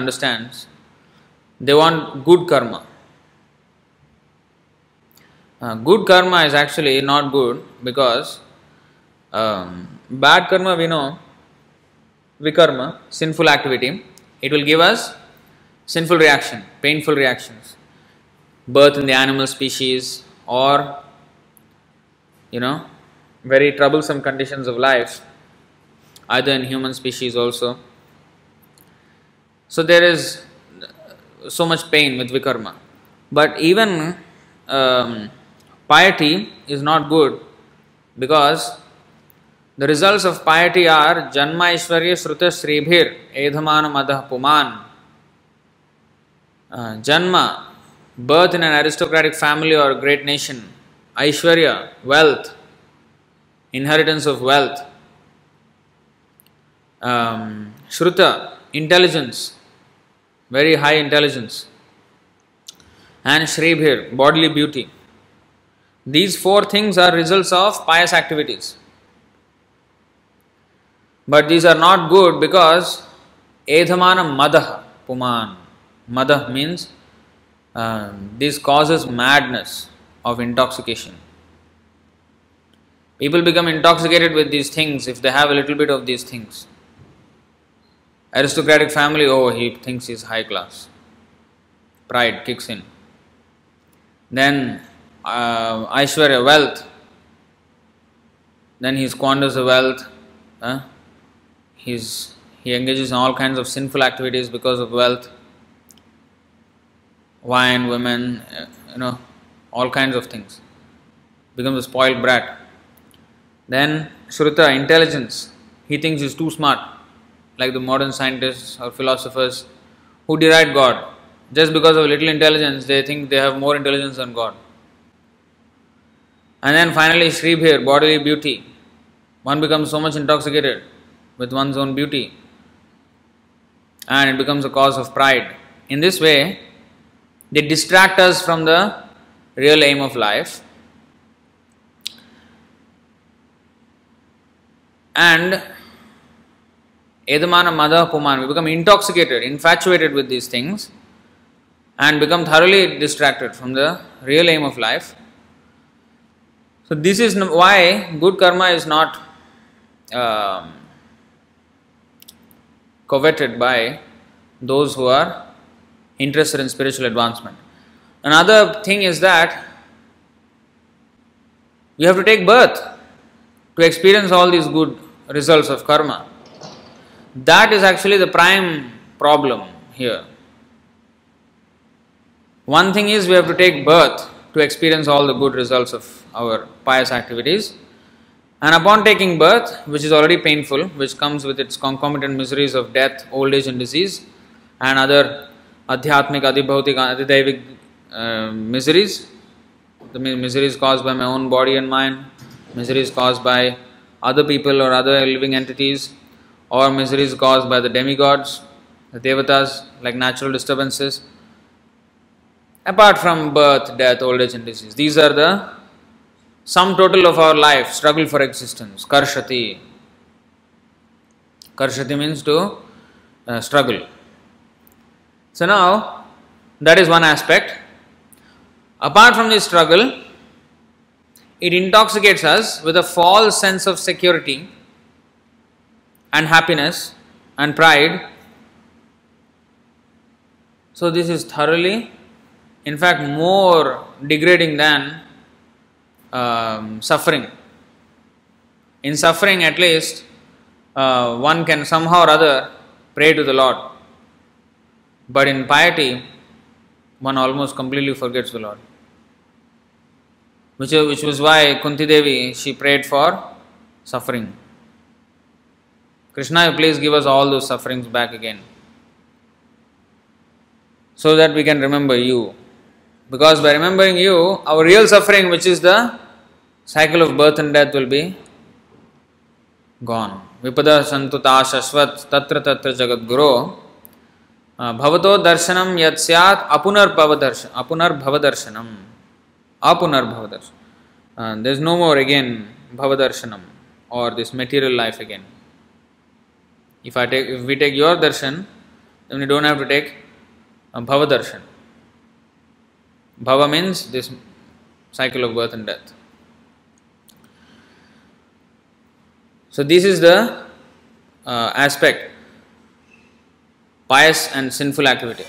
understands, they want good karma. Uh, good karma is actually not good because um, bad karma we know, vikarma, sinful activity, it will give us sinful reaction, painful reactions, birth in the animal species or you know very troublesome conditions of life, either in human species also. So there is so much pain with vikarma. But even um, piety is not good because the results of piety are Janma Ishwarya Sruta Sribhir Edhamana Madah Puman. Uh, janma, birth in an aristocratic family or great nation, Aishwarya, wealth, inheritance of wealth, um, Shruta, intelligence, very high intelligence, and Shribhir, bodily beauty. These four things are results of pious activities. But these are not good because Edhamana Madah Puman. Madah means uh, this causes madness of intoxication. People become intoxicated with these things if they have a little bit of these things. Aristocratic family, oh, he thinks he's high class. Pride kicks in. Then uh, Aishwarya, wealth. Then he squanders the wealth. Uh, he's, he engages in all kinds of sinful activities because of wealth. Wine, women, uh, you know, all kinds of things. Becomes a spoiled brat. Then Shruta, intelligence. He thinks he's too smart, like the modern scientists or philosophers who deride God. Just because of little intelligence, they think they have more intelligence than God. And then finally, Shribhir, bodily beauty. One becomes so much intoxicated with one's own beauty, and it becomes a cause of pride. In this way, they distract us from the real aim of life. And Edamana we become intoxicated, infatuated with these things, and become thoroughly distracted from the real aim of life. So, this is why good karma is not um, coveted by those who are interested in spiritual advancement. Another thing is that you have to take birth to experience all these good results of karma. That is actually the prime problem here. One thing is we have to take birth to experience all the good results of our pious activities. And upon taking birth, which is already painful, which comes with its concomitant miseries of death, old age, and disease, and other adhyatmic, adibhautik, adidaivic uh, miseries, the miseries caused by my own body and mind, miseries caused by other people or other living entities, or miseries caused by the demigods, the devatas, like natural disturbances. Apart from birth, death, old age, and disease, these are the sum total of our life, struggle for existence, karshati. Karshati means to uh, struggle. So now, that is one aspect. Apart from this struggle, it intoxicates us with a false sense of security and happiness and pride. So, this is thoroughly, in fact, more degrading than um, suffering. In suffering, at least, uh, one can somehow or other pray to the Lord. But in piety, one almost completely forgets the Lord. Which, which was why Kunti Devi she prayed for suffering. Krishna, please give us all those sufferings back again. So that we can remember you. Because by remembering you, our real suffering, which is the cycle of birth and death, will be gone. Vipada santuta shashvat tatra tatra jagat guru. भवतो दर्शनम यत् स्यात् अपुनर्भव दर्शन अपुनर्भव दर्शनम अपुनर्भव दर्शन there is no more again भव दर्शनम और this material life again if I take if we take your darshan, then we don't have to take a Bhava Darshan. Bhava means this cycle of birth and death. So, this is the uh, aspect pious and sinful activity.